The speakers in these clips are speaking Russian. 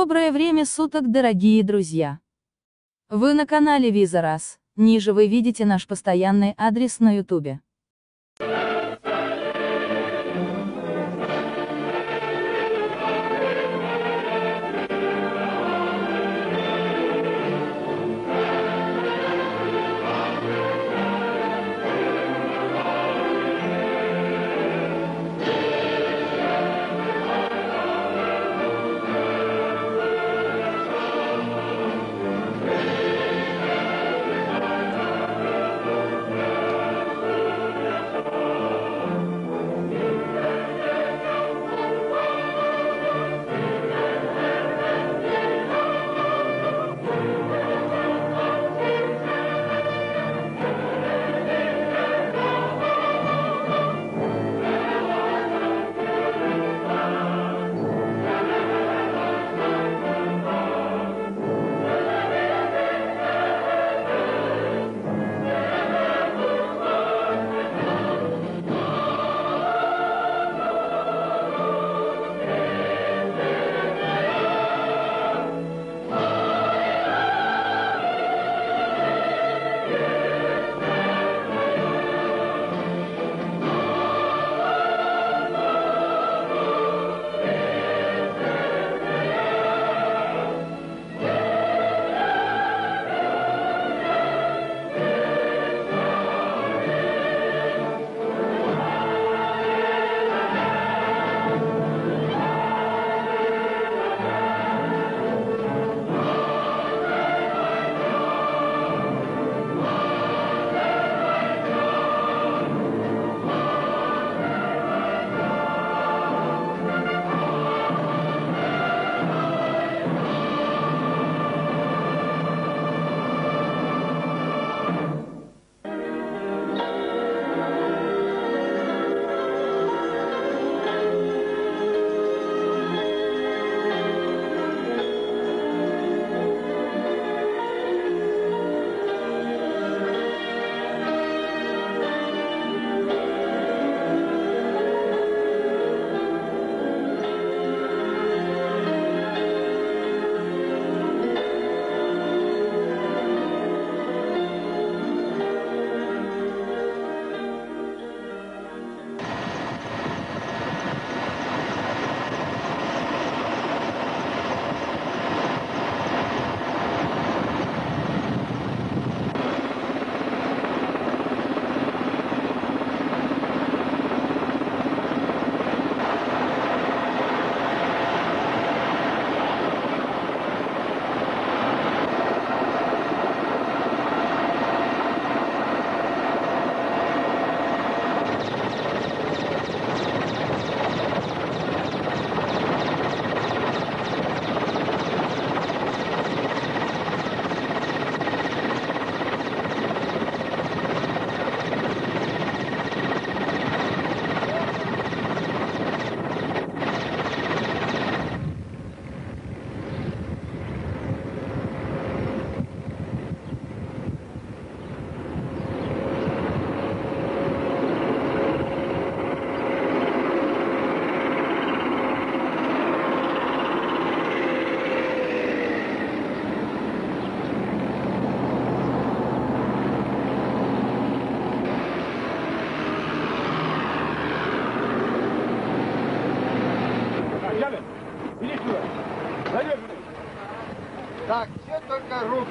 Доброе время суток, дорогие друзья! Вы на канале Визарас. Ниже вы видите наш постоянный адрес на ютубе.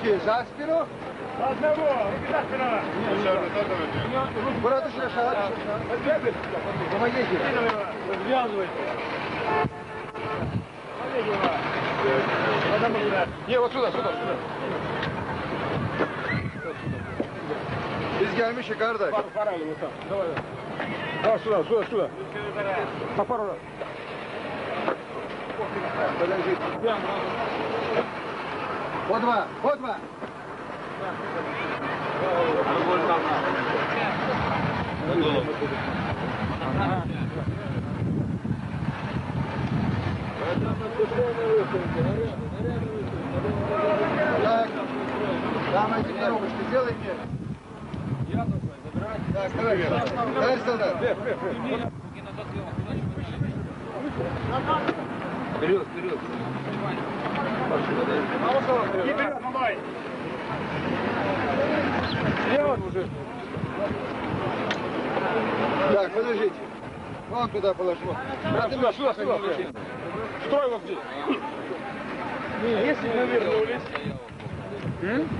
Руки за спину. Одного, спину. Брат, еще шаг. Помогите. Развязывай. Не, вот сюда, сюда, сюда. Biz gelmişik kardeş. Пар- Парали вот так. Давай. Давай сюда, сюда, сюда. Пару раз. Подожди. По два, по два. Так, дамы и коробочки, сделайте. Так, давай. Товарищ солдат. Вперед, вперед. Так, подождите. Вон туда положу. Сюда, сюда, сюда. Строй его где? Если мы вернулись.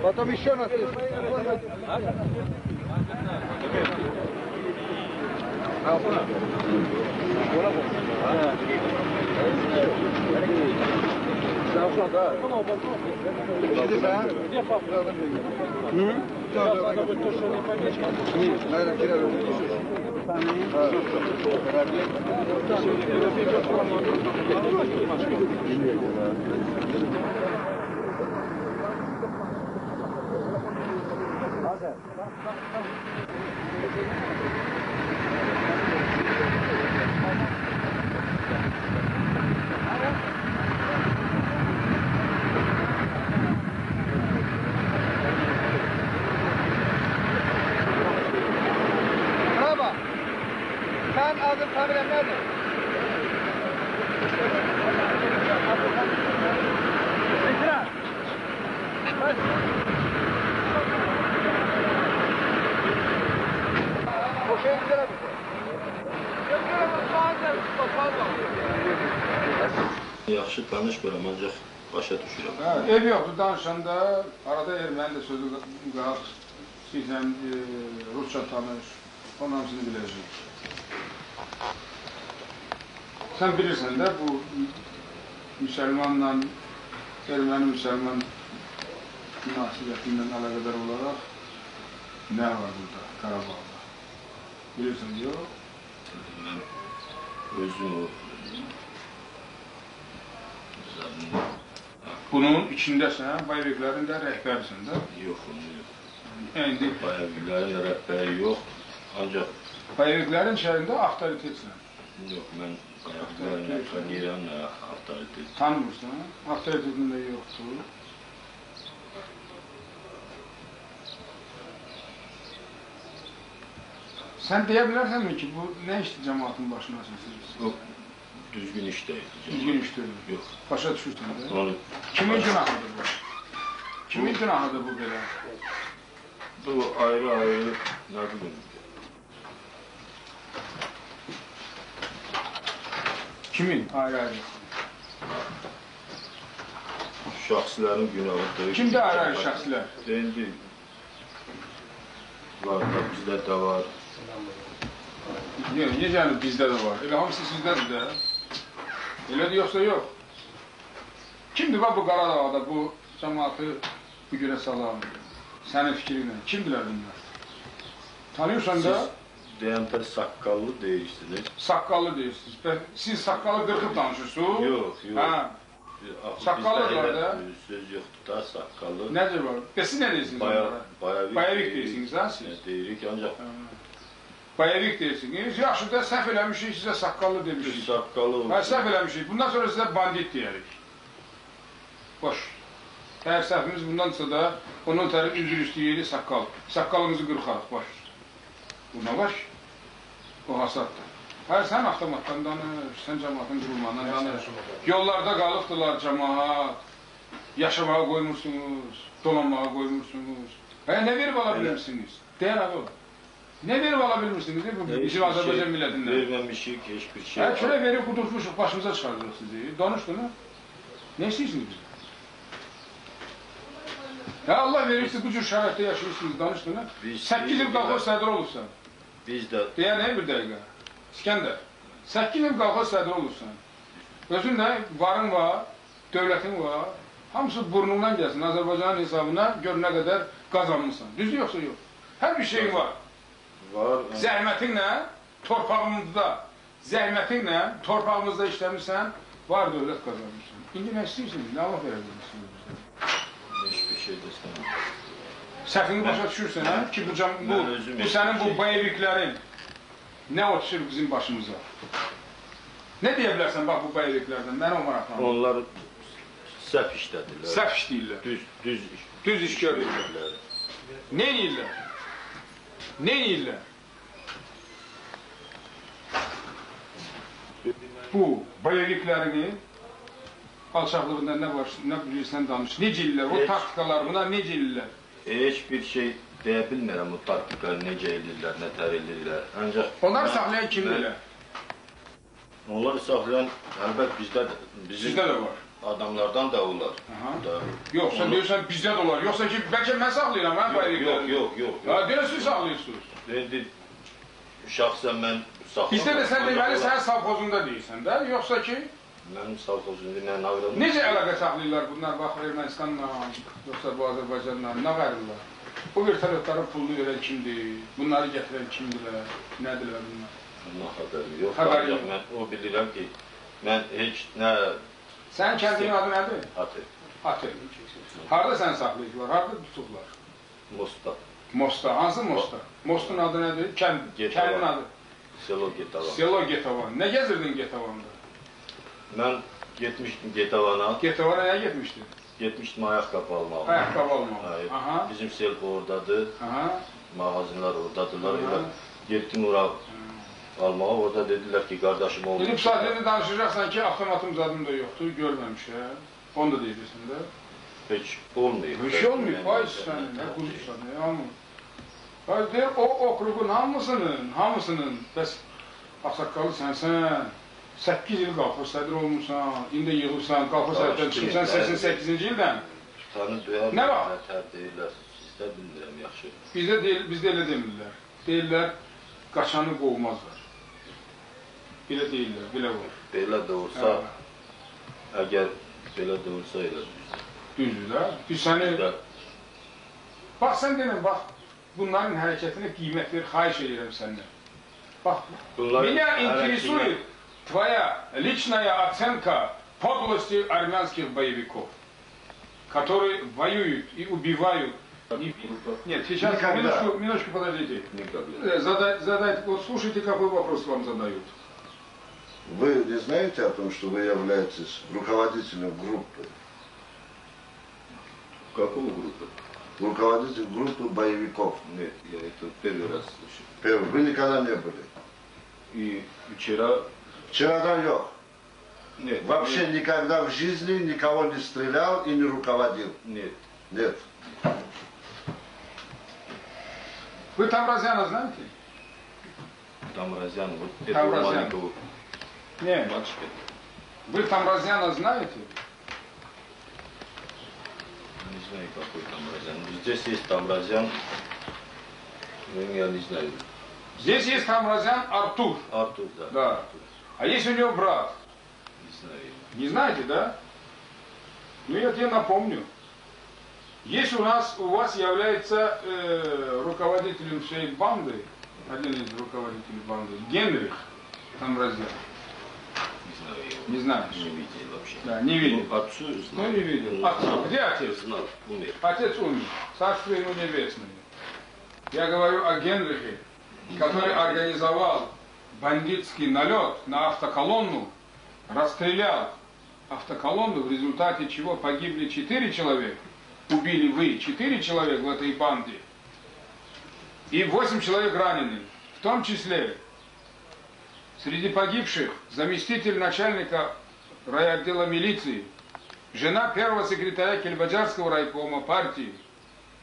Потом еще на ты. Hazır. karşı danışmıyorum ancak başa düşüyorum. Evet, ev yoktu danışanda arada Ermeni de sözü kalk. Sizden e, Rusça tanış. Onun hepsini bileceğim. Sen bilirsen de bu Müslümanla Ermeni Müslüman münasebetinden alakadar olarak ne var burada Karabağ'da? Bilirsin diyor. Ben özüm o Bunun içindəsən, bayreklərin də rəhbərisən də. yox, onu yox. İndi Bayavlilərin rəhbəri yox, ancaq bayreklərin içərisində avtoritetsən. yox, mən tanıyıram, nə avtoritet. Tanımırsan, avtoritetin də yoxdur. Sən deyə bilərsənmi ki, bu nə işdir cəmaatın başına səsiz? Yox, düzgün iş deyil. Düzgün iş deyil. Yox, Başa düşürsən də. onu Kimin günahıdır bu? Kimin günahıdır bu belə? bu ayrı-ayrı nə bilim. Kimin? Ayrı ayrı. Şəxslərin günahıdır. Kimdə ayrı ayrı şəxslər? İndi var bizdə də var. Yox, necə yəni bizdə də var? Elə hamısı sizdədir də. Elədir yoxsa yox? Kimdir bax bu Qaradağda bu cəmaatı bu günə salan? Sənin fikrinlə. Kimdirlər bunlar? Tanıyorsan da deyəndə saqqallı deyirsiniz. saqqallı deyirsiniz. Bə- Siz saqqalı qırxıb danışırsınız? Yox, yox. Hə, bizdə var da. Söz yoxdur da saqqallı. necə var? Bəs nə deyirsiniz Baya, onlara? bayavik, Bayavik deyirsiniz ha siz? Deyirik ancaq Bayevik deyirsiniz. Yaxşı da səhv eləmişik, sizə saqqallı demişik. saqqalı Hə, səhv eləmişik. Bundan sonra sizə bandit deyərik. Boş. Əgər səhvimiz bundansa da onun tərəf üzr istəyir saqqal. Saqqalımızı qırxarıq, boş. Bu nə baş? O hasaddır. Hayır, sən avtomatdan danış, sən cəmaatın qurulmandan danış. Yollarda qalıbdılar cəmaat. Yaşamağa qoymursunuz, dolanmağa qoymursunuz. Hə, nə verib ala bilmirsiniz? Deyən adı o. Nə verib ala bilmirsiniz bu bizim Azərbaycan millətindən? Verməmişik heç bir şey. Hə, çörək verib qudurtmuşuq, başımıza çıxardırıq sizi. Danışdın ha? Nə istəyirsiniz bizdən? Hə, Allah verirsə bu cür şəraitdə yaşayırsınız? Biz- 8 il qalxoz sədr olursan. Biz də Deyən nə bir dəqiqə? İskəndər, 8 il qalxoz sədr olursan. Özün də varın var, dövlətin var. Hamısı burnundan gəlsin, Azərbaycanın hesabına gör nə qədər qazanmışsan. Düzdür yoxsa yox? Hər bir şeyin var. Var. Zəhmətinlə torpağımızda, zəhmətinlə torpağımızda işləmirsən, var dövlət qazanmışsan. İndi nə istəyirsiniz? Nə Allah verə bilirsiniz? Heç bir şey də istəmirəm. Səhvini başa düşürsən, hə? Ki bu, cam, bu, bu sənin bu eşitmişim. bayeviklərin nə oturur bizim başımıza? Nə deyə bilərsən bax bu bayeviklərdən? Mən o maraqlanıram. Onlar səhv işlədirlər. Səhv işləyirlər. Düz, düz iş. Düz iş görürlər. Nə edirlər? Nə edirlər? Bu bayeviklərini alçaqlığında nə var, nə bilirsən danış. Necə eləyirlər? O taktikalar, bunlar necə eləyirlər? Heç bir şey deyə bilmirəm bu taktika necə eləyirlər, nə tər eləyirlər. Ancaq Onları mən- saxlayan kimdir mən- elə? Onları saxlayan əlbət bizdə də- bizim Sizdə də var. Adamlardan da olar. Da. Yoxsa Onu- deyirsən bizdə də olar. Yoxsa ki bəlkə mən saxlayıram ha Yox, bayırları. yox, yox, yox. Ha deyirsiz saxlayırsınız. Dedi, şəxsən mən saxlamam. Bizdə də sən deməli sən savxozunda deyirsən də, yoxsa ki Mən savxozunda mən ağrım. necə əlaqə saxlayırlar bunlar bax Ermənistanla, yoxsa bu Azərbaycanla, nə qayırlar? Bu vertolyotların pulunu verən kimdir? Bunları gətirən kimdirlər? Nədirlər bunlar? Bundan xəbərim yox. Xəbərim yox. mən o bilirəm ki, mən heç nə Sənin kəndinin adı nədir? atı, Atı. Harda sən saxlayırlar? Harda tutublar? Mosta, Mosta. Hansı Mosta? Mostun adı nədir? Kənd. Kəndin adı. selo Getava. Selo Getavan. Nə gəzirdin Getavanda? Mən getmişdim Getavana, Getavana nə getmişdin? getmişdim ayaqqabı almağa. Ayaqqabı almağa. Hayır. Aha. Bizim sel oradadır, Aha. mağazinlər oradadılar. Aha. Elə getdim ora almağa. Orada dedilər ki, qardaşım oldu. Gidip sadece danışacaksan ki avtomatım zadım da yoktu, görmemişler. Onu da diyebilirsin de. Heç olmuyor. Bir şey olmuyor, vay sen, ne kuzusan, ne ama. Hayır der, o okrugun hamısının, hamısının, bəs Aksaqqalı sənsən, 8 il qalxır sədr olmuşsan, indi yığılsan, qalxır Danışdım, çıxırsan bəli. 88-ci ildən. Tanı döyər, Nə var? Nətər deyirlər, sizdə bilmirəm yaxşı. Bizdə deyil, bizdə elə demirlər. Deyirlər, qaçanı qovmazlar. Belə deyirlər, belə var. Belə də olsa, Hə, əgər belə də olsa elə düzdür. Düzdür də. Biz səni Bax sən demə, bax bunların hərəkətinə qiymət ver, xahiş edirəm səndən. Bax, меня hərəkətinə- интересует твоя личная оценка подлости армянских боевиков, которые воюют и убивают. И- Нет, сейчас, Никогда. минуточку, минуточку, подождите. Э, Задать, задать, вот слушайте, какой вопрос вам задают. Вы не знаете о том, что вы являетесь руководителем группы? Какого группы? Руководитель группы боевиков. Нет, я это первый раз слышу. Первый. Вы никогда не были. И вчера... Вчера yok. Нет. Вообще никогда в жизни никого не стрелял и не руководил. Нет. Нет. Вы Тамразяна знаете? Там Розян, вот Там этого Розян. маленького Нет. мальчика. Вы Тамразяна знаете? Не знаю, какой там Розян. Здесь есть там Розян. Ну, я не знаю. Здесь есть Тамразян Артур. Артур, да. Да. А есть у него брат. Не знаю. Не знаете, да? Ну, я тебе напомню. Есть у нас, у вас является э, руководителем всей банды, один из руководителей банды, Генрих Тамразян. Не знаю. Не знаешь? Не видел вообще. Да, не видел. Ну, отцу знал. Ну, не видел. Ну, Отцу. Где отец? Знал, умер. Отец умер, царство ему небесное. Я говорю о Генрихе, который организовал бандитский налет на автоколонну, расстрелял автоколонну, в результате чего погибли четыре человека, убили вы четыре человека в этой банде, и восемь человек ранены, в том числе среди погибших заместитель начальника райотдела милиции, жена первого секретаря Кельбаджарского райкома партии,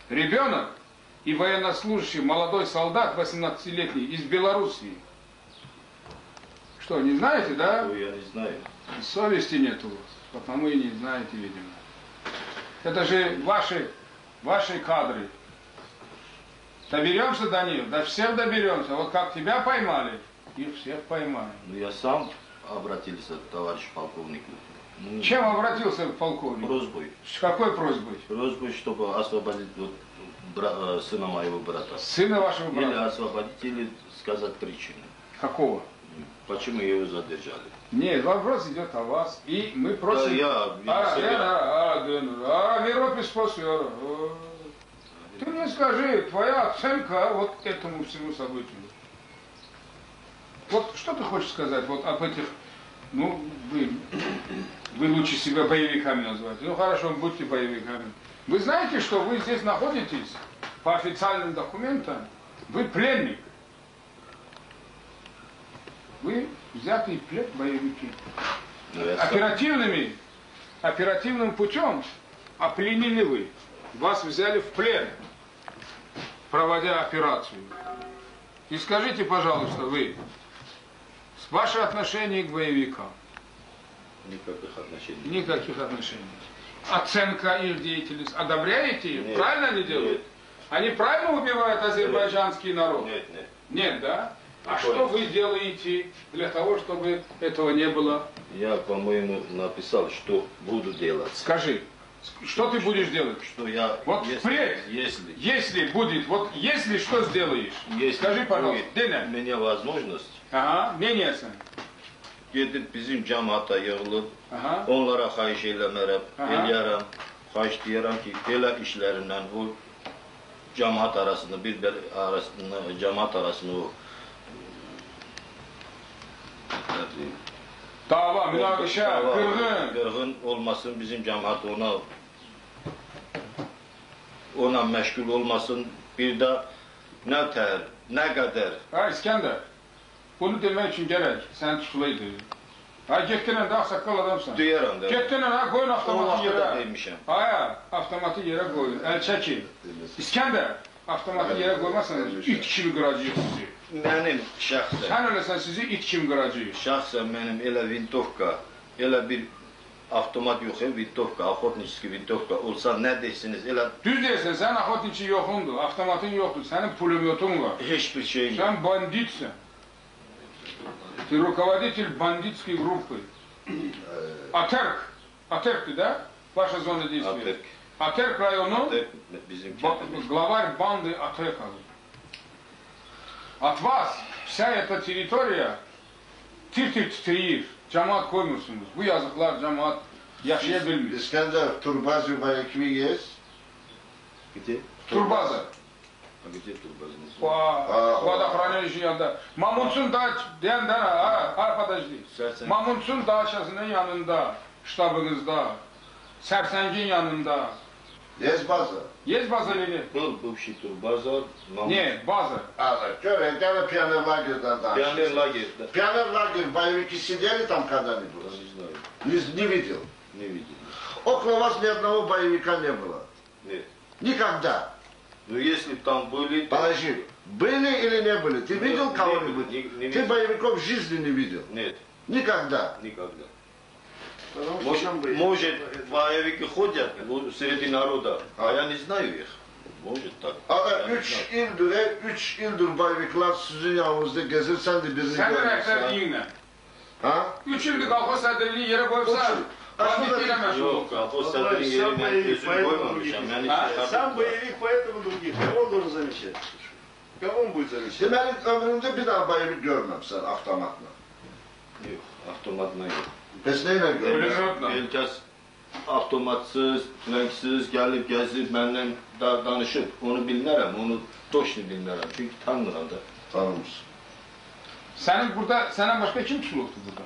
ребенок и военнослужащий, молодой солдат 18-летний из Белоруссии. Что, не знаете, да? Ну, я не знаю. Совести нет у вас, потому и не знаете, видимо. Это же ваши, ваши кадры. Доберемся до них, до всех доберемся. Вот как тебя поймали, их всех поймаем. Ну, я сам обратился к товарищу полковнику. Ну, Чем обратился к полковнику? Просьбой. С какой просьбой? Просьбой, чтобы освободить вот, бра- э, сына моего брата. Сына вашего Или брата. освободить, или сказать причину. Какого? Почему его задержали? Нет, вопрос идет о вас. И мы просим... Да, я А, я, а, да, а, Европе спасет. Ты мне скажи, твоя оценка вот этому всему событию. Вот что ты хочешь сказать вот об этих, ну, вы, вы лучше себя боевиками называете. Ну хорошо, будьте боевиками. Вы знаете, что вы здесь находитесь по официальным документам? Вы пленник. Вы взятый плен боевики. Сам- Оперативными оперативным путем опленили вы. Вас взяли в плен, проводя операцию. И скажите, пожалуйста, вы, ваше отношение к боевикам, Никаких отношений. никаких отношений. Оценка их деятельности. Одобряете их? Нет. Правильно они делают? Нет. Они правильно убивают азербайджанский народ? Нет, нет. Нет, да? А Какой? что вы делаете для того, чтобы этого не было? Я, по-моему, написал, что буду делать. Скажи, что ты будешь делать? Что я, Вот если, впредь. если, Если будет, вот если что сделаешь? если Скажи, пожалуйста, Дене. у меня возможность, Aha, neyəsən? Gedib bizim cəmaata yığılıb, Aha. onlara xahiş eləmərəm, eləyərəm, xahiş deyərəm ki, belə işlərindən bu cəmaat arasında, bir belə arasında, cəmaat arasında o Dava, münaqişə, qırğın. Qırğın olmasın bizim cəmaat ona ona məşğul olmasın. Bir də nə tər, nə qədər. Hə, İskəndər. Bunu demək üçün gərək sən tutulaydı. Ha getdinən də ağsaqqal adamsan. Duyarım da. Getdinən ha qoyun avtomatı yerə. Ha, avtomatı yerə qoy, əl çəkin. İskəndər, avtomatı yerə qoymasan it kimi qıracağıq sizi. Mənim şəxsən. Sən eləsən sizi it kimi qıracağıq. Şəxsən mənim elə vintovka, elə bir avtomat yox, e, vintovka, axotniçki vintovka olsa nə deyirsiniz? Elə düz deyirsən, sən axotniçki yoxundur, avtomatın yoxdur, sənin pulemyotun var. Heç bir şeyin. Sən banditsən. Ты руководитель бандитской группы. Атерк. Атерк, да? Ваша зона действия. Atek, Атерк району, ба- kəndimiz. главарь банды Атерка. От вас вся эта территория tir-tir titriyir. Cemaat koymursunuz. Bu yazıklar cemaat yaşayabilmiyor. İskender Turbazi ve ekibi yes. Где? Turbaza. А где Турбазин? По водохранилищу yanında. Mamunsun diyen dene ha. Sərsən. Mamunsun Daçasının yanında, ştabınızda, Sərsəngin yanında. Yes baza. Есть база или нет? Был бывший турбазар, мам... Нет, база. Ага, göre gene piyano лагерьden daha. Пионер лагерь, да. Пионер лагерь, боевики сидели там Да, когда-нибудь? Не знаю, Не, не видел. не видел. Около вас ни одного боевика не было. Нет. Никогда. Ну если там были, то... Подожди, были или не были? Ты Не- видел кого-нибудь? не- не Ты боевиков в жизни не видел. Нет, Никогда. никогда. Потому Может, были. может боевики ходят ну, среди народа, а я не знаю их. Может так. Не 3 знаю. ildir, e, üç ildir boyviklar sizin yanınızda gezir, sen de birini Sənin görmüşsün. rəhbərliyinlə. Ha? 3 ildir qalxa sədrliyi yerə qoyubsan, Üç il. Aslında- banditliklə məşğul Yok, olsan. o səbəbin Sen yerine boyevik, gözüm поэтому koymamışam. других. Yani Ha? çıkardım Сам da. боевик, поэтому других. Кого он должен замечать? Кого он будет замечать? Deməli ömrümdə bir daha boyevik görməmsən avtomatla. Yok, avtomatla yok. Bəs nə ilə görmüsən? Pulemyotla. Herkes avtomatsız, tüfəngsiz gəlib, gəzib, məndən da danışıb. Onu bilmərəm, onu точно bilmərəm. Çünki tanımıram da. Tanımırsın. Sənin burada, səndən başqa kim tutulubdur burada?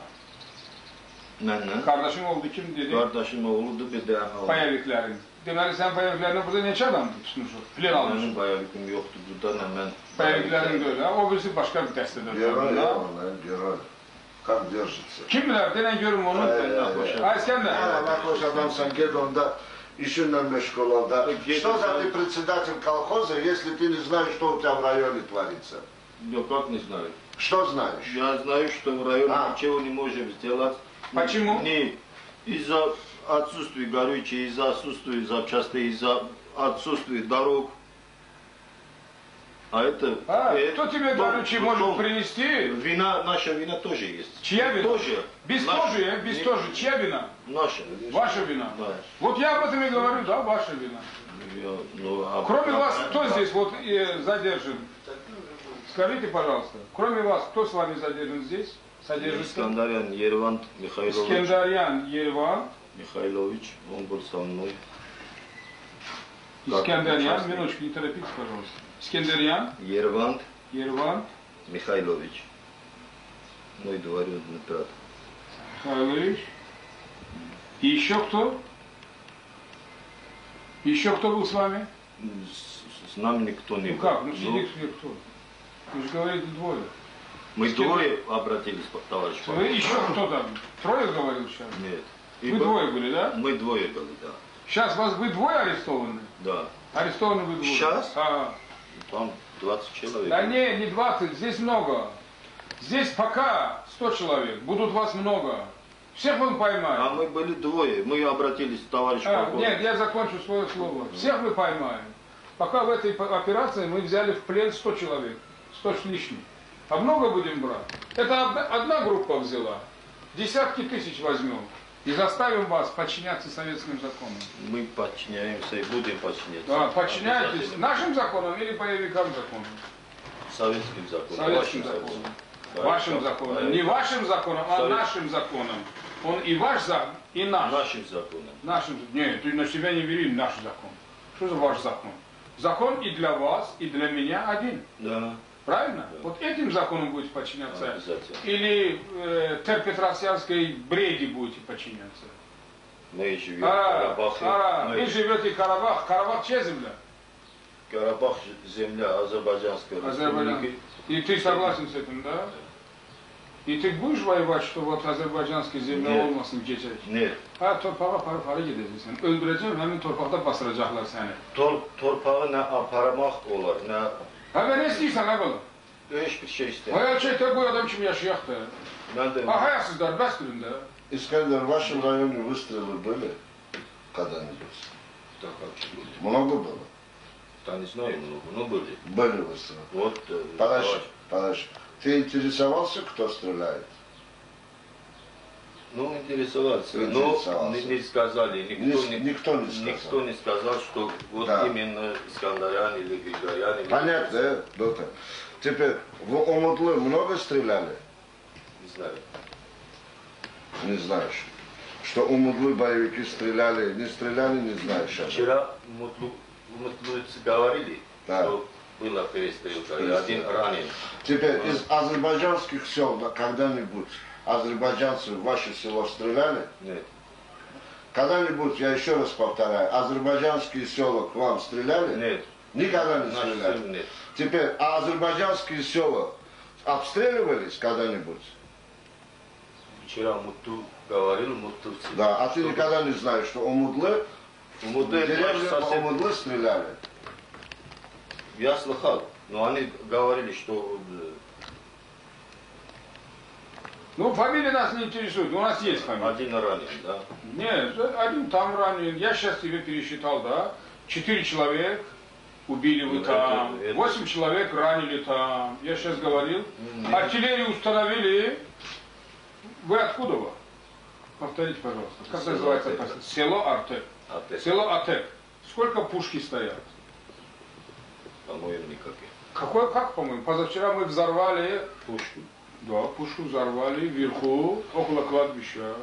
Məndən Qardaşın oldu, kim dedi? qardaşım oğludur, bir də oğlum. Payaviklərin. Deməli, sən payaviklərdən burada neçə adam tutmuşsun? Plen almışsın. Mənim bayavikim yoxdur burada, nə mən... Payaviklərin də öyle. O birisi başqa bir dəstədən. Gərol ya gərol. Как держится. Kim bilər? Denən görüm onu. Ay, ay, ay. Ay İskəndər. Ha, bak hoş adamsan gel onda işinle meşgul ol. Gel- Что за ты председатель колхоза, если ты не знаешь, что у тебя в районе творится? Я как не знаю. Что знаешь? Я знаю, что в районе А. ничего не можем сделать. Почему? Не, из-за отсутствия горючей, из-за отсутствия запчастей, из-за отсутствия дорог. А это... А, это кто тебе том- горючий может том- принести? Вина, наша вина тоже есть. Чья вина? Тоже. Без Наша. тоже, без Не- тоже. Чья вина? Наша. Ваша вина. Да. Вот я об этом и говорю, да, ваша вина. Я, ну, а- Кроме а- вас, кто да. здесь вот э, задержан? Скажите, пожалуйста, кроме вас, кто с вами задержан здесь? Искандарян Ервант Михайлович, Искендарьян Ереван. Михайлович, он был со мной. Участник? минуточку, не торопитесь, пожалуйста. Искендарьян, Ервант Ереван, Михайлович. Мой двоюродный брат. Михайлович. И еще кто? Еще кто был с вами? С, с нами никто не Ну был. как, ну Ну, сидит где кто? Вы же говорите двое. Мы двое обратились, товарищ Вы еще кто там? Трое говорил сейчас? Нет. И Вы был- двое были, да? Мы двое были, да. Сейчас вас вы двое арестованы? Да. Арестованы вы двое? Сейчас? А. Там 20 человек. Да не, не 20, здесь много. Здесь пока 100 человек, будут вас много. Всех мы поймаем. А мы были двое. Мы обратились к товарищу А, полковнику. нет, я закончу свое слово. Всех мы поймаем. Пока в этой операции мы взяли в плен 100 человек, 100 с лишним. А много будем брать? Это одна, группа взяла. Десятки тысяч возьмем. И заставим вас подчиняться советским законам. Мы подчиняемся и будем подчиняться. Да, подчиняйтесь нашим законам или боевикам законам? Советским законам. Советским законам. Вашим законам. Не вашим законам, а Совет- нашим законам. Он и ваш закон, и наш. Нашим законом. Нашим. Нет, ты на себя не бери наш закон. Что за ваш закон? Закон и для вас, и для меня один. Да. Правильно? Да. Вот этим законом будете подчиняться. Обязательно. Или э, Терпетросянской бреди будете подчиняться. Мы живем в А, Карабахе. а, Мы- вы живете в Карабах. Карабах чья земля? Карабах земля Азербайджанской Азербайджан. республики. И ты согласен с этим, да? И ты будешь воевать, что вот Azerbaycanski zemle Нет. olmasın gecək? Нет. Ha torpağa para para gedəcəksən. Öldürəcəm, həmin torpaqda basıracaqlar səni. Tor, torpağı ne aparmak olar, ne Mən nə istəyirsən, nə qılım? hiçbir şey istemiyorum. Hayal çəkdə bu adam kimi yaşayaq da. Ben de Ha hayasızlar, bəsdirin də. Искандер, в вашем районе выстрелы были когда-нибудь? Так как были? Много было? Да не знаю много, но были. Были выстрелы. Вот, э, Подожди, товарищ. подожди. Ты интересовался, кто стреляет? Ну. Интересовался. Но не, не сказали, никто Ни- не, никто не сказал. никто не сказал, что вот Да. именно Искандарян или Григорян. или- Понятно, да, доктор? Теперь, в Омудлы много стреляли? Не знаю. Не знаешь. Что Омудлы боевики стреляли, не стреляли, не знаешь. этого. Вчера Мутлу, Мутлуцы говорили, Да. что была перестрелка, и один ранен. Теперь, из азербайджанских сел да, когда-нибудь азербайджанцы в ваше село стреляли? Нет. Когда-нибудь, я еще раз повторяю, азербайджанские села к вам стреляли? Нет. Никогда не Наш стреляли. нет. Теперь, а азербайджанские села обстреливались когда-нибудь? Вчера Мутту говорил, Муттувцы. Да, а ты что никогда не знаешь, что Омудлы, У в Мутты наш деревне сосед, Омудлы стреляли. я слыхал, но они говорили, что э, Ну, фамилия нас не интересует, у нас есть фамилия. один ранен, да? Нет, один там ранен. Я сейчас тебе пересчитал, да? Четыре человека убили вы Ну, там, восемь человек ранили там. Я сейчас говорил. Нет. Артиллерию установили. Вы откуда вы? Повторите, пожалуйста. Как Село называется? Атек. Село Артек. А ты, Село Атек. Сколько пушки стоят? по-моему, никаких. Какой, как, по-моему? Позавчера мы взорвали, Пушку. Да, пушку взорвали вверху, около кладбища.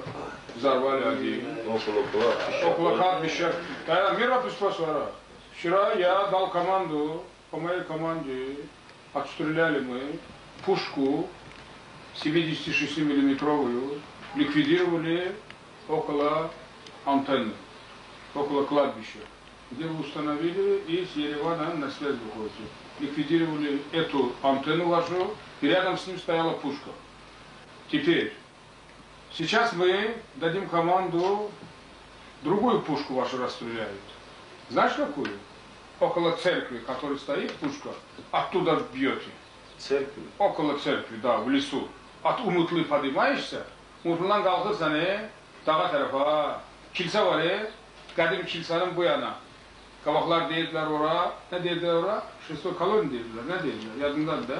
Взорвали один. Около кладбища. Около кладбища. Да, мира Пуспасвара. Вчера я дал команду, по моей команде, отстреляли мы пушку 76-миллиметровую, ликвидировали около антенны, около кладбища, где вы установили и с Еревана на связь выходите. Ликвидировали эту антенну вашу, и рядом с ним стояла пушка. Теперь, сейчас мы дадим команду другую пушку вашу расстреляют. Знаешь какую? Около церкви, которая стоит пушка, оттуда бьете. Церковь. Около церкви, да, в лесу. At Umutlu поднимаешься, kalkırsan e, dağa tarafa, kilise var kadim kilisenin bu yana. Qabaqlar deyirdilər ora, nə deyirdilər ora? Şistokalon deyirdilər, nə deyirdilər, yadındadır da.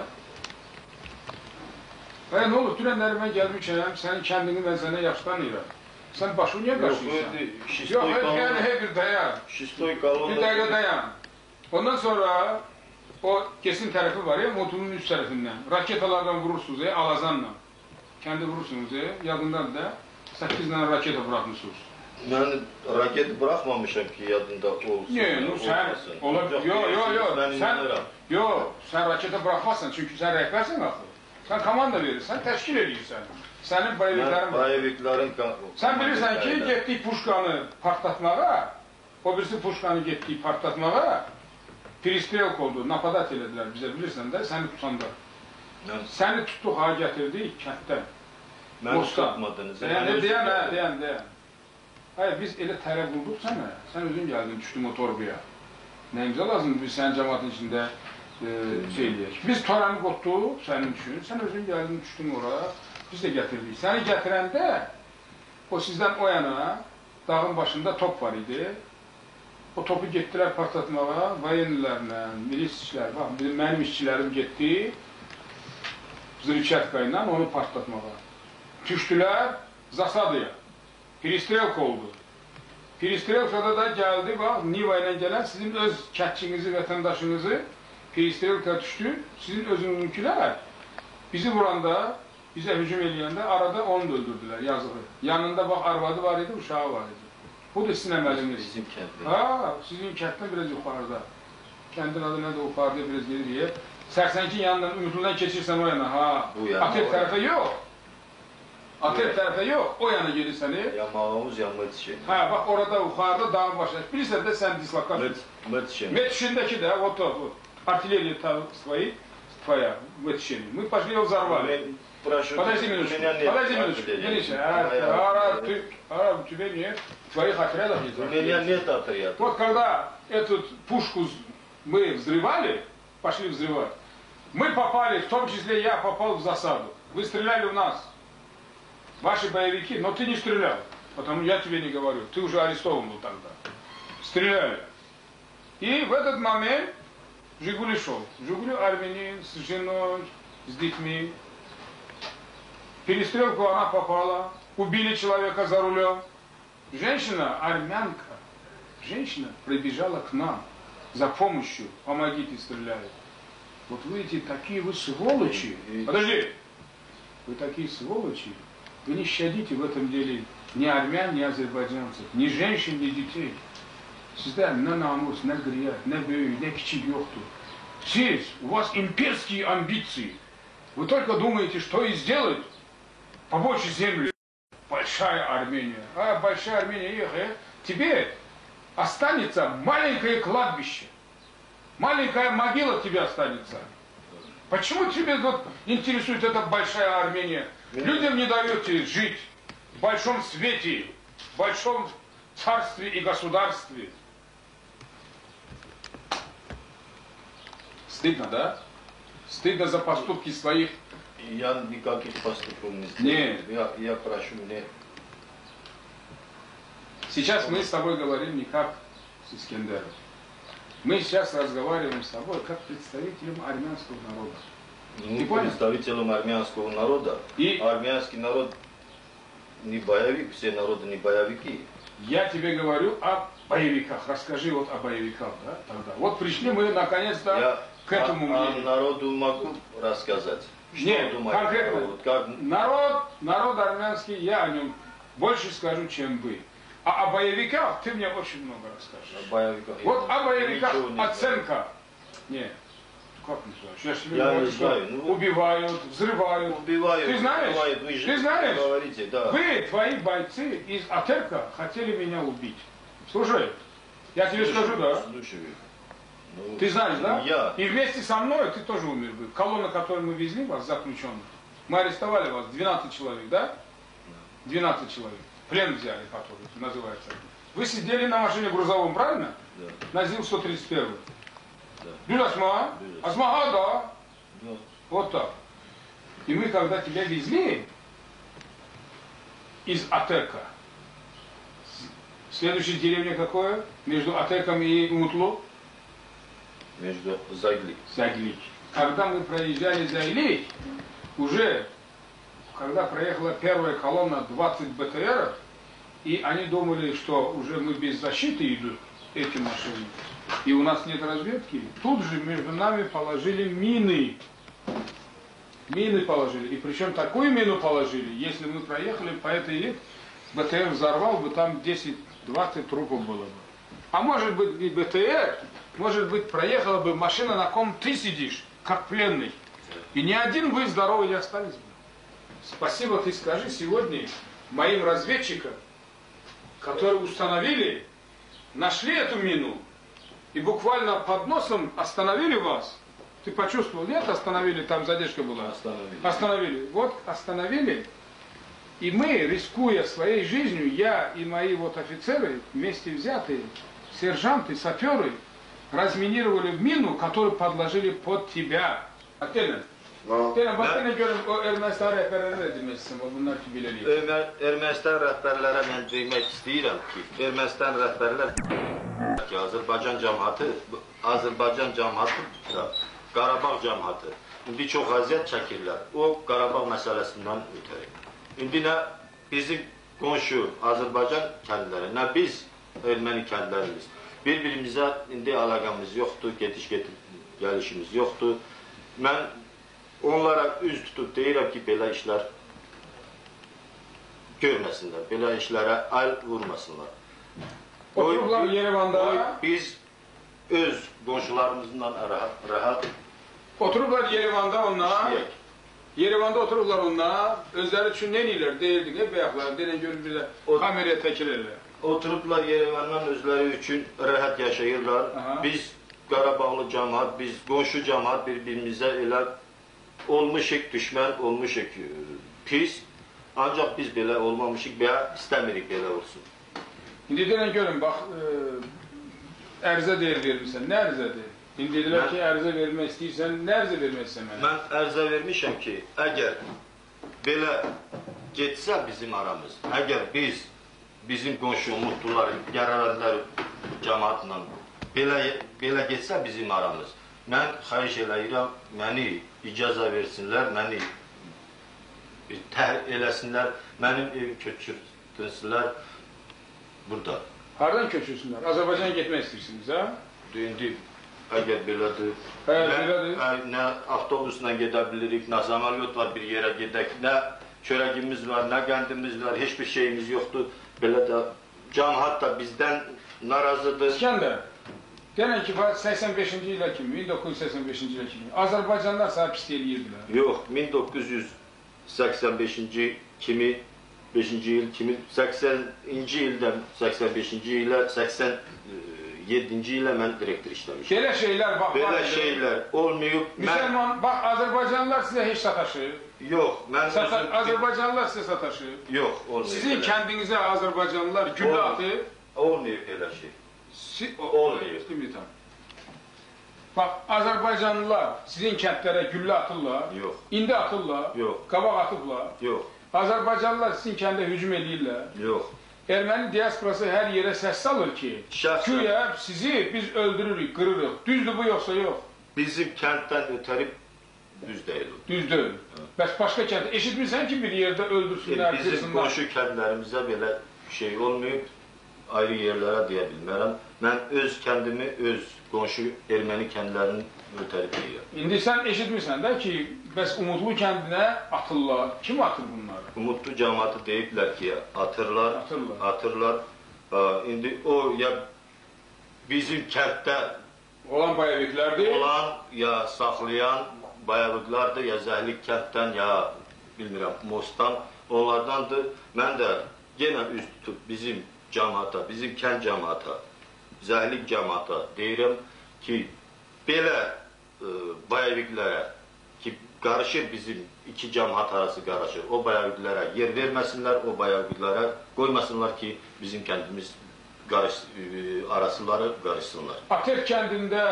Və nə olur, dünənləri mən gəlmişəm, sənin kəndini mən sənə yaxşıdanıyıram. Sən başını niyə qaşıyırsan? Yox, öz yəni, hey bir dayan. Şistokalon. Bir dəqiqə dayan. Ondan sonra o kesin tərəfi var ya, motunun üst tərəfindən. Raketalardan vurursunuz, e, alazanla. Kəndi vurursunuz, e, yadındadır da. 8 dənə raketa buraxmışsınız. Ben raket bırakmamışım ki yadında olsun. Yok, yani, sen olabilir. Yok, yok, yok. Ben sen, yok, sen rakete bırakmazsın çünkü sen rehbersin aklı. Sen komanda verirsen, teşkil ediyorsun. Senin bayrakların var. Bayrakların Sen bilirsen ki gittiği puşkanı partlatmağa, o birisi puşkanı gittiği partlatmağa, Pristrelk oldu, napadat elediler bize bilirsen de seni tutanlar. Yani, seni tuttu, ha getirdi kentten. Ben tutmadınız. Yani, yani, deyem, deyem, deyem. Hayır biz elə tərə bulduk sənə. Sən özün gəldin, düşdün o torbaya. Nəyimizə lazımdır biz sənin cəmaatın içində e, şey eləyək. Biz toranı qotduq sənin üçün. Sən özün gəldin, düşdün ora. Biz də gətirdik. Səni gətirəndə o sizdən o yana dağın başında top var idi. O topu getdilər partlatmağa, vayenlilərlə, milis işçilər, bax, mənim işçilərim getdi, zırıçatka ilə onu partlatmağa. Düşdülər Zasadıya. Peristrelka oldu. Peristrelkada da geldi bak Niva ile gelen sizin öz kətçinizi, vətəndaşınızı Peristrelka düştü. Sizin özünüzünkiler bizi vuranda, bize hücum eləyəndə arada onu da öldürdüler yazığı. Yanında bak arvadı var idi, uşağı var idi. Bu da sizin əməliniz. Bizim kənddə. Ha, sizin kənddən biraz yuxarıda. Kəndin adı nədir, yuxarıda biraz geri deyə. Sərsənkin yanından, Ümiduldan keçirsən o yana, ha. Bu yana, Atep tərəfə yox. Atep tərəfə yox, o yana gedirsən. e. Ya Mağamuz ya Mırtşen. Ha, bax orada yuxarıda dağın başına. Bilirsən də sən dislokasiya. Мыт, Мыртшен. Метшиндəki də, вот то, вот. Артиллерия та свои, твоя, Метшин. Мы пошли его взорвали. Прошу, Подожди минуточку, нет подожди минуточку. У а, а, ты, а, у тебя нет твоих отрядов есть? У меня нет отряда. Вот когда эту пушку мы взрывали, пошли взрывать, мы попали, в том числе я попал в засаду. Вы стреляли в нас, ваши боевики, но ты не стрелял, потому я тебе не говорю, ты уже арестован был тогда. Стреляли. И в этот момент Жигули шел. Жигули армянин с женой, с детьми. Перестрелку она попала, убили человека за рулем. Женщина, армянка, женщина прибежала к нам за помощью. Помогите, стреляют. Вот вы эти такие вы сволочи. Подожди. Вы такие сволочи. Вы не щадите в этом деле ни армян, ни азербайджанцев, ни женщин, ни детей. Sizdə nə namus, nə qriyyət, nə böyük, nə kiçik yoxdur. Siz, у вас имперские амбиции. Вы только думаете, что и сделать побольше земли. Большая Армения. А, большая Армения, эх, э, тебе останется маленькое кладбище. Маленькая могила тебе останется. Почему тебе вот интересует эта большая Армения? Людям не даете жить в большом свете, в большом царстве и государстве. Стыдно, да? Стыдно за поступки своих. Я никаких поступков не Нет. сделал. Я, я прошу мне. Сейчас мы с тобой говорим не как с Искендером. Мы сейчас разговариваем с тобой как представителем армянского народа. Ну, Ты понял? представителем армянского народа. И- Армянский народ не боевик, все народы не боевики. Я тебе говорю о боевиках. Расскажи вот о боевиках, да, тогда. Вот пришли мы наконец-то к этому а- а мнению. народу могу рассказать. Что Нет, конкретно. народ, как Народ, народ армянский, я о нем больше скажу, чем вы. А о боевиках ты мне очень много расскажешь. о боевиках. Вот о боевиках не знаю. оценка. Нет. Как не знаешь? Я же Я не знаю, ну- убивают, взрывают. Убивают, Ты знаешь? убивают, вы же Ты знаешь? говорите, да. Вы, твои бойцы из Атерка, хотели меня убить. Слушай, я тебе скажу, да. Слушай, ну, Ты знаешь, да? Я. И вместе со мной ты тоже умер бы. Колонна, которую мы везли вас, заключенных, мы арестовали вас, 12 человек, да? 12 человек. Плен взяли, который называется. Вы сидели на машине грузовом, правильно? Да. На ЗИЛ-131. Дюл Асма? Дюл Асмага, да. Вот так. И мы, когда тебя везли из Атека, следующая деревня какое? Между Атеком и Мутлу? Между Загли. Заглич. Когда мы проезжали Заглич, уже, когда проехала первая колонна 20 БТРов, и они думали, что уже мы без защиты идут, эти машины, и у нас нет разведки, тут же между нами положили мины. Мины положили. И причем такую мину положили, если мы проехали по этой рек, БТР взорвал бы, там 10-20 трупов было бы. А может быть не БТР, может быть проехала бы машина, на ком ты сидишь, как пленный. И ни один вы здоровый не остались бы. Спасибо ты скажи сегодня моим разведчикам, которые установили, нашли эту мину и буквально под носом остановили вас. Ты почувствовал, нет, остановили, там задержка была. Остановили. Остановили. Вот остановили. И мы, рискуя своей жизнью, я и мои вот офицеры, вместе взятые, сержанты, саперы, разминировали мину, которую подложили под тебя. Atelin. Atelin bak yine görün o Ermenistan rehberleri ne demişsin o bunlar ki. Ermə- Ermənistan rəhbərlərə mən demək istəyirəm ki, Ermənistan rəhbərlər ki, Azərbaycan cəmiyyəti, Azərbaycan cəmiyyəti da Qarabağ cəmiyyəti indi çox əziyyət çəkirlər. O Qarabağ məsələsindən ötürü. İndi nə bizim qonşu Azərbaycan kəndləri, nə biz erməni kəndlərimiz bir-birimizə indi əlaqəmiz yoxdur, gediş getir gəlişimiz yoxdur. Mən onlara üz tutub deyirəm ki, belə işlər görməsinlər, belə işlərə əl vurmasınlar. Otururlar Yerevan'da. Qoy biz öz qonşularımızla rahat, rahat Otururlar Yerevan'da onlar. işləyək. Yerevan'da otururlar onlar. Özleri için ne iyiler değildi. Ne beyaklar. Denen görün bir de O- kameraya tekirlerler. Oturublar Yerevandan özləri üçün rahat yaşayırlar. Aha. Biz Qarabağlı cəmaət, biz qonşu cəmaət bir-birimizə elə olmuşuq düşmən, olmuşuq pis. Ancaq biz belə olmamışıq və istəmirik belə olsun. İndi deyirəm görün, bax, e, ə, ərzə deyir vermişsən. Nə ərzədir? İndi dedilər ki, ərzə vermək istəyirsən, nə ərzə vermək istəyirsən mənə? Mən ərzə vermişəm ki, əgər belə getsə bizim aramız, əgər biz, bizim qonşumuzdular, yaralanlar cəmatla belə, belə getsə bizim aramız, mən xayiş eləyirəm, məni icazə versinlər, məni tər eləsinlər, mənim ev köçürsünlər burada. Hardan köçürsünler? Azerbaycan'a gitmek istiyorsunuz ha? İndi əgər belədir, Hə, nə, belədir. ə, nə avtobusla gedə bilirik, nə samolyot var bir yerə gedək, nə çörəyimiz var, nə qəndimiz var, heç bir şeyimiz yoxdur. Belə də cəmiyyət də bizdən narazıdır. İskender, Gələn ki, 85-ci ilə kimi, 1985-ci ilə kimi Azərbaycanlar sənə pis eləyirdilər. Yox, 1985-ci kimi 5-ci il kimi 80-ci ildən 85-ci ilə 87-ci ilə mən direktor işləmişəm. Belə şeylər bax. Belə var, şeylər olmayıb. Müsəlman, mən... bax Azərbaycanlılar sizə heç sataşır. Yox, mən Sata özüm... Azərbaycanlılar sizə sataşır. Yox, olmayıb. Sizin elə. kəndinizə Azərbaycanlılar gül atır. Olmayıb elə şey. si olmuyor. Bax, Azərbaycanlılar sizin kəndlərə güllə atırlar. Yox. İndi atırlar. Yox. Qabaq atıblar. Yox. Azərbaycanlılar sizin kəndə hücum edirlər. Yox. Erməni diasporası hər yerə səs salır ki, Şəxsən. güya sizi biz öldürürük, qırırıq. Düzdür bu yoxsa yox? Bizim kənddən ötərib düz deyil. Düz deyil. Bəs başqa kəndə eşitmirsən ki, bir yerdə öldürsünlər, e, qırsınlar. Bizim qonşu kəndlərimizə belə şey olmayıb. Ayrı yerlərə deyə bilmərəm. Mən öz kəndimi, öz qonşu erməni kəndlərinin ötərib deyirəm. İndi sen eşitmirsən də ki, bəs Umudlu kendine atırlar. Kim atır bunları? Umudlu cəmaatı deyiblər ki, atırlar, Atırlar. atırlar. Ha, indi o ya bizim kənddə Olan bayaviklərdir. olan ya saxlayan bayalıqlardır, ya Zəhlik kənddən, ya bilmirəm, Mostdan, onlardandır. Mən də yenə üz tutub bizim cəmaata, bizim kənd cəmaata, Zəhlik cəmaata deyirəm ki, belə e, bayaviklərə ki, qarışır bizim iki cəmaat arası qarışır. O bayaviklərə yer verməsinlər, o bayaviklərə qoymasınlar ki, bizim kəndimiz qarış, e, arasıları qarışsınlar. Ater kendinde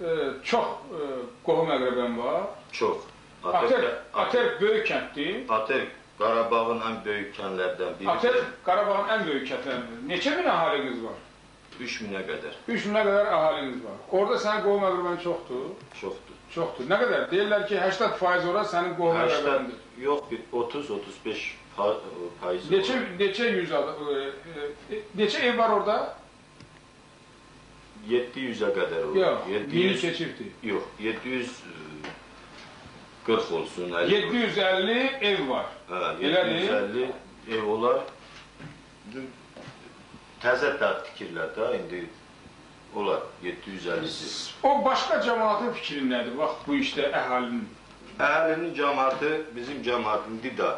e, çok e, qohum əqrəbəm var. Çox. Ater, Ater böyük kənddir. Ater Qarabağın ən böyük kəndlərdən biridir. Ater Qarabağın ən böyük kətləridir. Neçə min əhaliniz var? 3000-ə qədər 3 minə qədər əhaliniz var. Orada sənin qohum əqrəbən çoxdur. çoxdur. Çoxdur. Nə qədər? Deyirlər ki, 80% ora sənin qohum 80 əqrəbəndir. yox, bir 30-35 faiz. Neçə neçə yüz adam, e, e, neçə ev var orada? 700-ə qədər olur. Yox, mini 700 keçibdir. yox, 740 olsun. 50 750 ev var. Hə, Elədir. 750 ev olar. Təzə də tikirlər də indi olar 750-si. O başqa cəmaatın fikri nədir? Bax bu işdə əhalinin. Əhalinin cəmaatı bizim cəmaatımdı da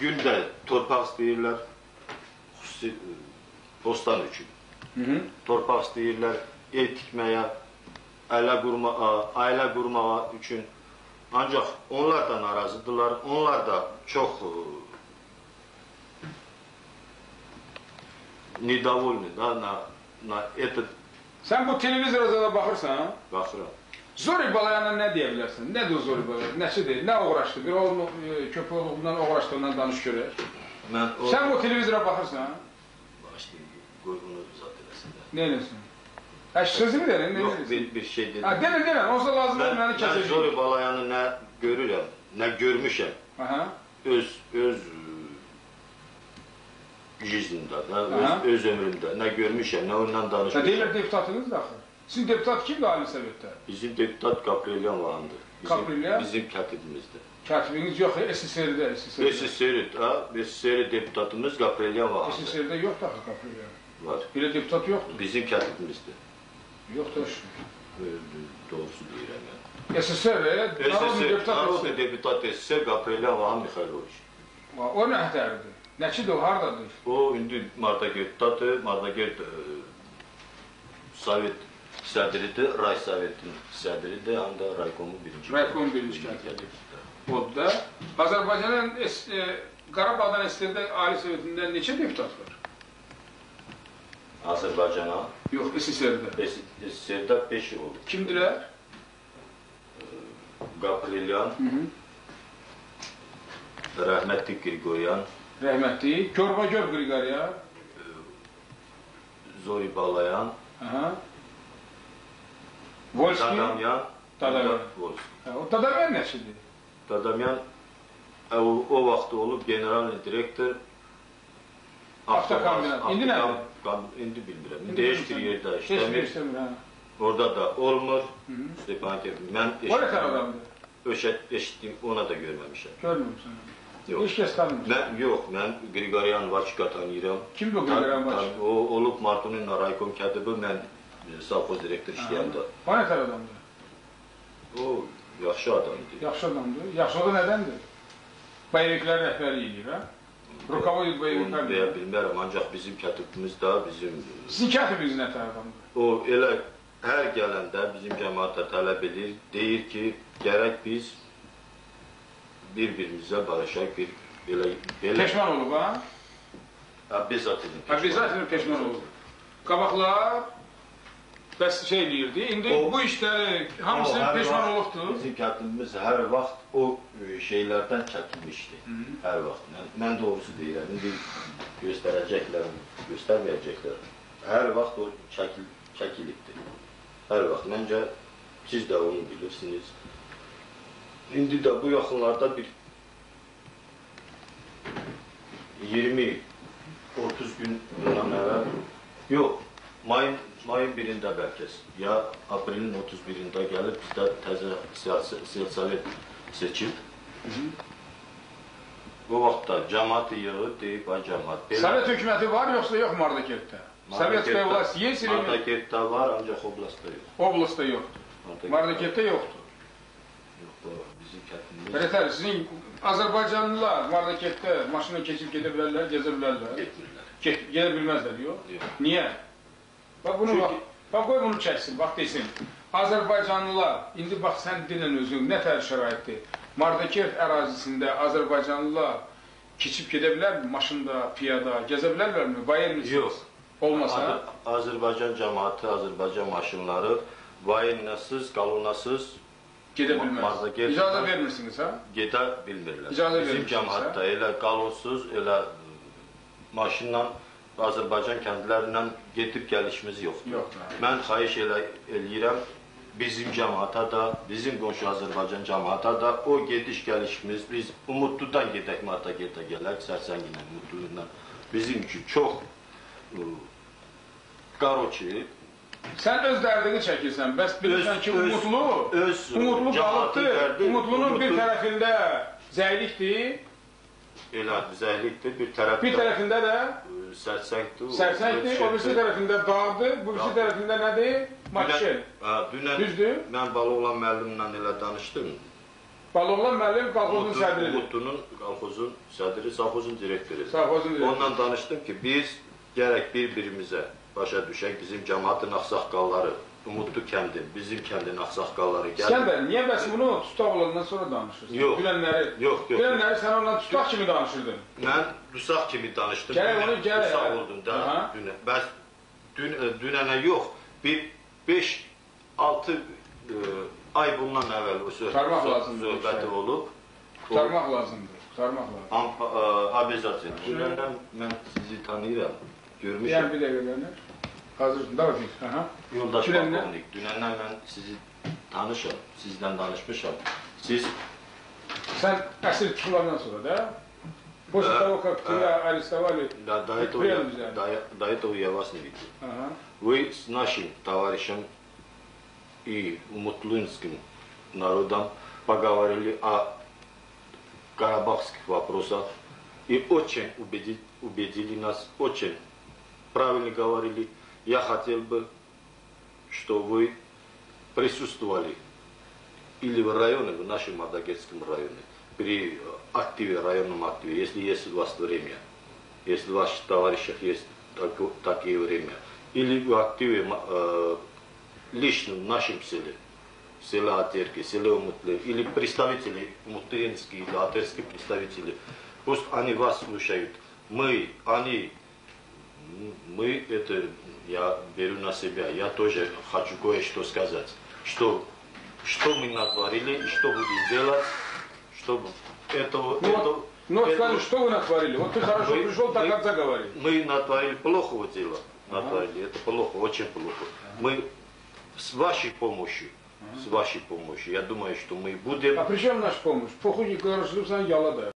gündə torpaq istəyirlər xüsusi e, postan üçün. Hı -hı. Torpaq istəyirlər ev tikməyə, ailə qurmağa, ailə qurmağa üçün. Ancaq onlar da narazıdırlar, onlar da çox недовольны, да, на, на этот... Sən bu televizora da baxırsan? Baxıram. Zori balayana nə deyə bilərsən? Nədir o Zori balayana? Nəçidir? Nə uğraşdı? Bir oğlun e, köpə oğlundan uğraşdığından danış görək. Mən o... Sən bu televizora baxırsan? Başlayın, qoy bunu zat eləsin. Nə eləsin? Hə, sözünü verin, nə Yox, bir, bir şey dedim. Ha, denən, denən, olsa lazım Mən, məni mən kəsəcək. Zori Balayanı nə görürəm, nə görmüşəm Aha. öz öz jizmdə, nə, Aha. öz, öz ömrümdə nə görmüşəm, nə ondan danışmışam. deyirlər deputatınız da axı. Sizin deputat kimdir Ali Sovetdə? Bizim deputat Gabrielyan Vahandır. Gabrielyan? bizim katibimizdir. Katibiniz yox, SSR-də, SSR-də. SSR, ha, SSR deputatımız Gabrielyan Vahandır. SSR-də yoxdur axı Gabriel. Var. Belə deputat yoxdur. Bizim katibimizdir. Yoktur. Doğrusu değil hemen. SSR, Narodni deputat SSR Gabriela Vahan Mihailoviç. O ne derdi? Neçidir o, hardadır? O, indi Mardagert tadı, Mardagert Sovet sədridir, Ray Sovetin sədridir, həm də Raykomun birinci. Raykomun birinci katibi. O da Azərbaycanın e, Qarabağdan əslində Ali Sovetindən neçə deputat var? Azərbaycana Yox, SSR-də. SSR-də 5 il oldu. Kimdirlər? -hı. rəhmətli Grigoryan, Rəhmətli Görbagör Qriqorya. Zori Balayan. Volski. Dadamyan, Dadamyan. O Dadamyan nəçidir? Dadamyan e, o, o vaxt olub general direktor Avtokombinat. İndi nədir? ben indi bilmirəm. Dəyişdirir də işləmir. Orada da olmur. Stepanke mən Orada qaralandı. Öşət eşitdim, ona da görməmişəm. Görməmisən. Yok. Hiç kez tanımıyorsun. Ben, yok, ben Grigoryan Vaçka tanıyorum. Kim bu Grigoryan Vaçka? O olup Martun'un Naraykom katibi, ben safhoz direktör işləyəndə. Bana kadar adamdı? O, yaxşı adamdı. Yaxşı adamdı. Yaxşı adam nədəndir? Bayreklər rəhbəri edir, ha? Rukovodit Onu bayeviklər. deyə bilmərəm, ancaq bizim katibimiz də bizim Sizin katibiniz nə tər adamdır? o elə hər gələndə bizim cəmaət də tələb edir, deyir ki, gərək biz bir-birimizə barışaq, bir belə belə Peşman olub, ha? Обязательно. Обязательно peşman olub. Qabaqlar bəs şey eləyirdi. İndi O- bu işləri hamısını O hər peşman vaxt olubdur. Bizim katibimiz hər vaxt o e, şeylərdən çəkinmişdi. Hər vaxt. Mən, mən doğrusu deyirəm. İndi göstərəcəklər, göstərməyəcəklər. Hər vaxt o çəkil, çəkilibdi. Hər vaxt. Məncə siz də onu bilirsiniz. İndi də bu yaxınlarda bir 20 30 gün bundan əvvəl yox, mayın mayın 1-də bəlkə ya aprelin 31-də gəlib bizdə təzə siyasi siyasət seçib. Bu vaxtda cəmaat yığıb deyib ay cəmaat belə Sovet hökuməti var yoxsa yox Mardakentdə? Sovetskaya vlast есть или нет? Mardakentdə var, ancaq oblastda yox. Oblastda yoxdur. Mardakentdə yoxdur. yox, bu bizim kəndimiz Rətər, sizin Azərbaycanlılar Mardakentdə maşına keçib gedə bilərlər, gezə bilərlər. getmirlər. Get, gedə bilməzlər, yox? Yox. Niyə? Bax bunu Çünki- bax, bax qoy bunu çəksin, bax desin. Azərbaycanlılar, indi bax sən dinən özün nə tər şəraitdir? Mardakent ərazisində Azərbaycanlılar keçib gedə bilərmi maşında, piyada, gəzə bilərlərmi? Bayır mısınız? Yox. Olmasa, Azər- Azərbaycan cəmaəti, Azərbaycan maşınları vayinasız, qalonasız gedə bilməz. İcazə vermirsiniz, ha? gedə bilmirlər. İcazə Bizim cəmaətdə elə qalonsuz, elə maşınla Azərbaycan kəndlərindən gedib gəlişimiz yoxdur. Hə. Mən xahiş elə eləyirəm bizim cəmaata da, bizim qonşu Azərbaycan cəmaata da o gediş gəlişimiz biz Umudludan gedək Mardakentə gələk, Sərsənginə, Umudludan. Bizimki çox ə, qaroçi, Sən öz dərdini çəkirsən, bəs bilirsən ki, umutlu, öz umutlu cəmaatın qalıbdır. dərdi, Umutlunun bir tərəfində zəiflikdir, elə zəhlikdir, bir tərəfdə bir tərəfində də ə, sərsəngdir. sərsəngdir, o birisi tərəfində dağdır, bu birisi tərəfində nədir? Maçı. Hə, dünən Düzdür? mən Baloğlan müəllimlə elə danışdım. Baloğlan müəllim qalxozun Umudlu- sədridir. Umudlunun qalxozun sədri, savxozun direktoru. Savxozun direktoru. Ondan danışdım ki, biz gərək bir-birimizə başa düşək bizim cəmaatın ağsaqqalları, Umudlu kəndi, bizim kəndin axsaqqalları gəlir. İskəndər, niyə bəs bunu tutaq olandan sonra danışırsan? Yox. Bilənləri, yox, yox. Bilənləri sən ondan tutaq kimi danışırdın. Mən dusaq kimi danışdım. Gərək onu gərək. Dusaq oldun da dünə. Bəs dün, e, dünənə yox, bir 5 6 e, ay bundan əvvəl o söhbət, Tarmaq lazımdır, söhbəti olub. Qutarmaq lazımdır. Qutarmaq lazımdır. E, Abizacı. Dünəndən mən sizi tanıyıram, görmüşəm. Yəni bir dəqiqə görünür. Hazırsın. Davet et. Aha. Yoldaş Dünəndən- polkovnik. Dünəndən mən sizi tanışam. Sizdən danışmışam. Siz Sen esir çıkılardan sonra da После того, как тебя арестовали, да, до этого, я, до, до этого я вас не видел. ага, Вы с нашим товарищем и мутлынским народом поговорили о карабахских вопросах и очень убедили, убедили нас, очень правильно говорили. Я хотел бы, что вы присутствовали или в районе, в нашем Адагетском районе, при активе, районном активе, если есть у вас время, если у ваших товарищах есть тако- такие время, или в активе э, лично в нашем селе, села Атерки, селе Умутлы, или представители мутлинские или атерские представители, пусть они вас слушают. Мы, они, мы это я беру на себя. Я тоже хочу кое-что сказать. Что, что мы натворили что будем делать, чтобы этого, Ну, вот, ну вот скажи, что вы натворили? Вот ты хорошо Мы- пришел, так мы- как заговорил. мы натворили плохого дела. Натворили. Это плохо, очень плохо. Мы с вашей помощью, с вашей помощью, я думаю, что мы будем А при чем наша помощь? Похуй, разрушен яла да.